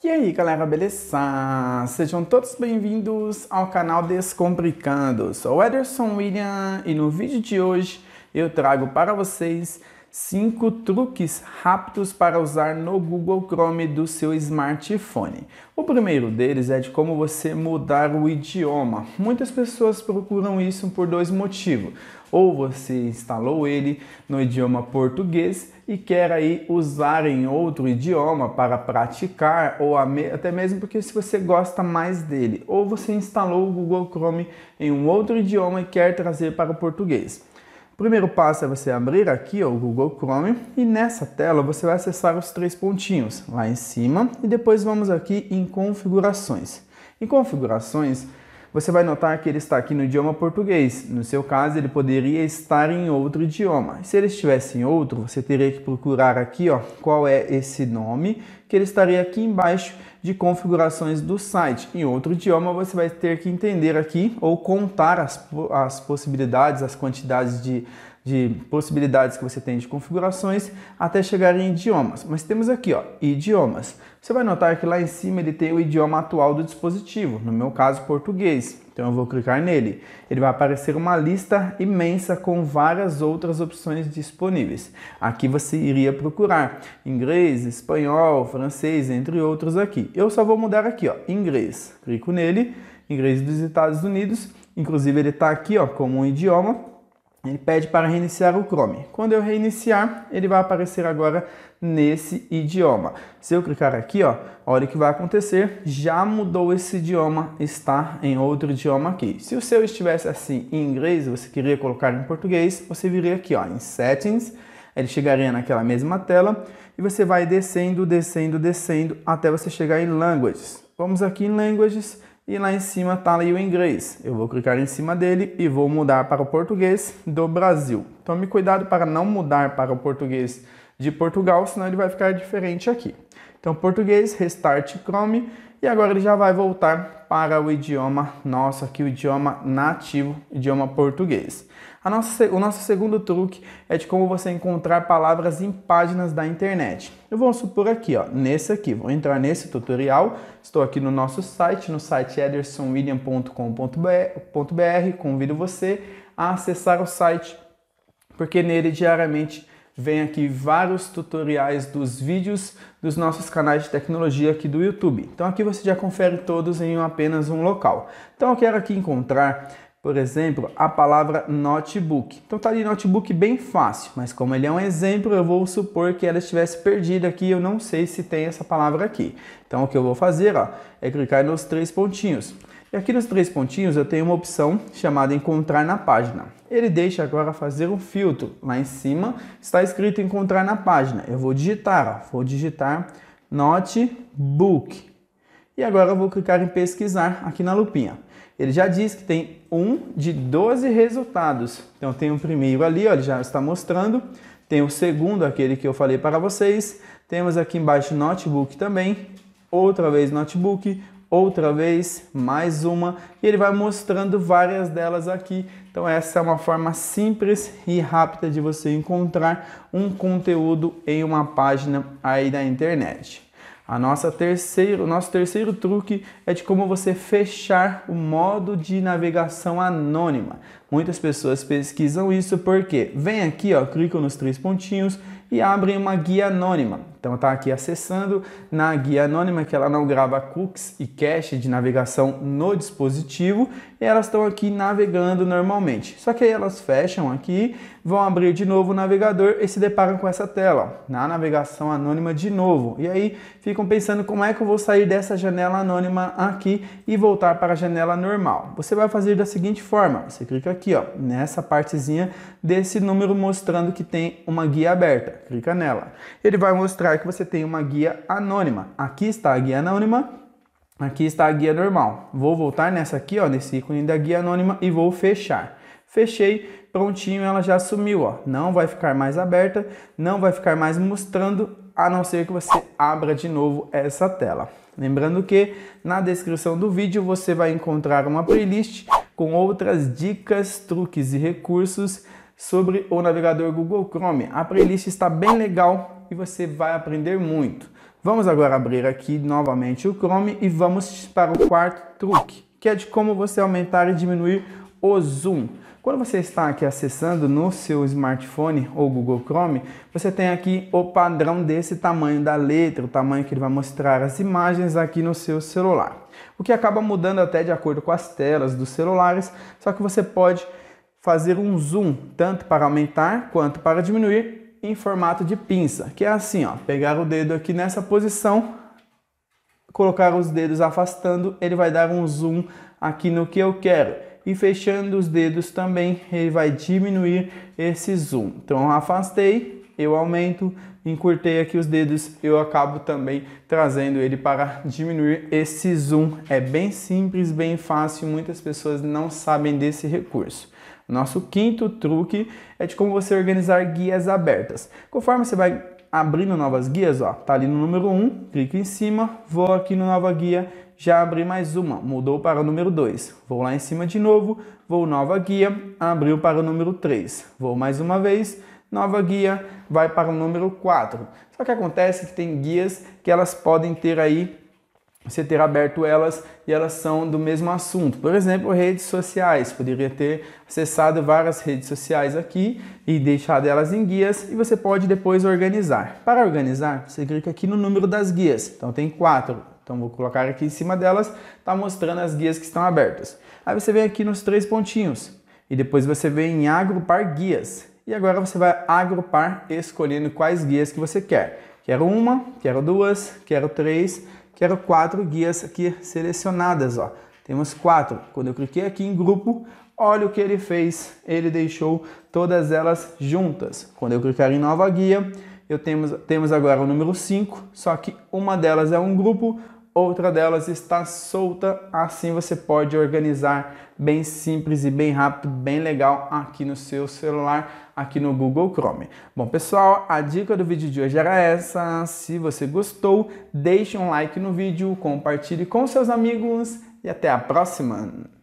E aí galera, beleza? Sejam todos bem-vindos ao canal Descomplicando. Sou Ederson William e no vídeo de hoje eu trago para vocês 5 truques rápidos para usar no Google Chrome do seu smartphone. O primeiro deles é de como você mudar o idioma. Muitas pessoas procuram isso por dois motivos. Ou você instalou ele no idioma português e quer aí usar em outro idioma para praticar ou até mesmo porque se você gosta mais dele, ou você instalou o Google Chrome em um outro idioma e quer trazer para o português. O primeiro passo é você abrir aqui ó, o Google Chrome e nessa tela você vai acessar os três pontinhos lá em cima e depois vamos aqui em configurações. Em configurações, você vai notar que ele está aqui no idioma português. No seu caso, ele poderia estar em outro idioma. Se ele estivesse em outro, você teria que procurar aqui ó, qual é esse nome, que ele estaria aqui embaixo de configurações do site. Em outro idioma, você vai ter que entender aqui ou contar as, as possibilidades, as quantidades de, de possibilidades que você tem de configurações até chegar em idiomas. Mas temos aqui, ó, idiomas. Você vai notar que lá em cima ele tem o idioma atual do dispositivo, no meu caso português. Então eu vou clicar nele. Ele vai aparecer uma lista imensa com várias outras opções disponíveis. Aqui você iria procurar inglês, espanhol, francês, entre outros aqui. Eu só vou mudar aqui, ó, inglês. Clico nele, inglês dos Estados Unidos. Inclusive ele está aqui, ó, como um idioma ele pede para reiniciar o Chrome. Quando eu reiniciar, ele vai aparecer agora nesse idioma. Se eu clicar aqui, ó, olha o que vai acontecer, já mudou esse idioma, está em outro idioma aqui. Se o seu estivesse assim em inglês, você queria colocar em português, você viria aqui, ó, em Settings, ele chegaria naquela mesma tela e você vai descendo, descendo, descendo até você chegar em Languages. Vamos aqui em Languages e lá em cima está ali o inglês. Eu vou clicar em cima dele e vou mudar para o português do Brasil. Tome cuidado para não mudar para o português de Portugal, senão ele vai ficar diferente aqui. Então, português, restart Chrome e agora ele já vai voltar para o idioma nosso aqui, o idioma nativo, idioma português. Nossa, o nosso segundo truque é de como você encontrar palavras em páginas da internet. Eu vou supor aqui, ó, nesse aqui, vou entrar nesse tutorial. Estou aqui no nosso site, no site edersonwilliam.com.br. Convido você a acessar o site, porque nele diariamente vem aqui vários tutoriais dos vídeos dos nossos canais de tecnologia aqui do YouTube. Então aqui você já confere todos em apenas um local. Então eu quero aqui encontrar por exemplo, a palavra notebook. Então tá ali notebook bem fácil, mas como ele é um exemplo, eu vou supor que ela estivesse perdida aqui, eu não sei se tem essa palavra aqui. Então o que eu vou fazer, ó, é clicar nos três pontinhos. E aqui nos três pontinhos eu tenho uma opção chamada encontrar na página. Ele deixa agora fazer um filtro. Lá em cima está escrito encontrar na página. Eu vou digitar, ó, vou digitar notebook. E agora eu vou clicar em pesquisar aqui na lupinha ele já diz que tem um de 12 resultados. Então tem o primeiro ali, ó, ele já está mostrando. Tem o segundo, aquele que eu falei para vocês. Temos aqui embaixo notebook também. Outra vez notebook, outra vez, mais uma. E ele vai mostrando várias delas aqui. Então essa é uma forma simples e rápida de você encontrar um conteúdo em uma página aí da internet. A nossa terceiro, o nosso terceiro truque é de como você fechar o modo de navegação anônima. Muitas pessoas pesquisam isso porque vem aqui, ó, clicam nos três pontinhos e abrem uma guia anônima. Então está aqui acessando na guia anônima que ela não grava cookies e cache de navegação no dispositivo e elas estão aqui navegando normalmente. Só que aí elas fecham aqui, vão abrir de novo o navegador e se deparam com essa tela, na navegação anônima de novo. E aí ficam pensando como é que eu vou sair dessa janela anônima aqui e voltar para a janela normal. Você vai fazer da seguinte forma, você clica aqui ó, nessa partezinha desse número mostrando que tem uma guia aberta. Clica nela. Ele vai mostrar que você tem uma guia anônima. Aqui está a guia anônima, aqui está a guia normal. Vou voltar nessa aqui, ó, nesse ícone da guia anônima e vou fechar. Fechei, prontinho, ela já sumiu, ó. Não vai ficar mais aberta, não vai ficar mais mostrando, a não ser que você abra de novo essa tela. Lembrando que na descrição do vídeo você vai encontrar uma playlist com outras dicas, truques e recursos sobre o navegador Google Chrome. A playlist está bem legal e você vai aprender muito. Vamos agora abrir aqui novamente o Chrome e vamos para o quarto truque, que é de como você aumentar e diminuir o zoom. Quando você está aqui acessando no seu smartphone ou Google Chrome, você tem aqui o padrão desse tamanho da letra, o tamanho que ele vai mostrar as imagens aqui no seu celular. O que acaba mudando até de acordo com as telas dos celulares, só que você pode fazer um zoom tanto para aumentar quanto para diminuir em formato de pinça, que é assim, ó, pegar o dedo aqui nessa posição, colocar os dedos afastando, ele vai dar um zoom aqui no que eu quero e fechando os dedos também ele vai diminuir esse zoom. Então afastei, eu aumento, encurtei aqui os dedos, eu acabo também trazendo ele para diminuir esse zoom. É bem simples, bem fácil, muitas pessoas não sabem desse recurso. Nosso quinto truque é de como você organizar guias abertas. Conforme você vai abrindo novas guias, ó, tá ali no número 1, clique em cima, vou aqui no nova guia já abri mais uma, mudou para o número 2. Vou lá em cima de novo, vou nova guia, abriu para o número 3. Vou mais uma vez, nova guia, vai para o número 4. Só que acontece que tem guias que elas podem ter aí, você ter aberto elas e elas são do mesmo assunto. Por exemplo, redes sociais. Poderia ter acessado várias redes sociais aqui e deixado elas em guias e você pode depois organizar. Para organizar, você clica aqui no número das guias. Então tem quatro então vou colocar aqui em cima delas, está mostrando as guias que estão abertas. Aí você vem aqui nos três pontinhos e depois você vem em agrupar guias. E agora você vai agrupar escolhendo quais guias que você quer. Quero uma, quero duas, quero três, quero quatro guias aqui selecionadas. Ó. Temos quatro. Quando eu cliquei aqui em grupo, olha o que ele fez. Ele deixou todas elas juntas. Quando eu clicar em nova guia, eu temos, temos agora o número 5, só que uma delas é um grupo, outra delas está solta, assim você pode organizar bem simples e bem rápido, bem legal aqui no seu celular, aqui no Google Chrome. Bom, pessoal, a dica do vídeo de hoje era essa. Se você gostou, deixe um like no vídeo, compartilhe com seus amigos e até a próxima!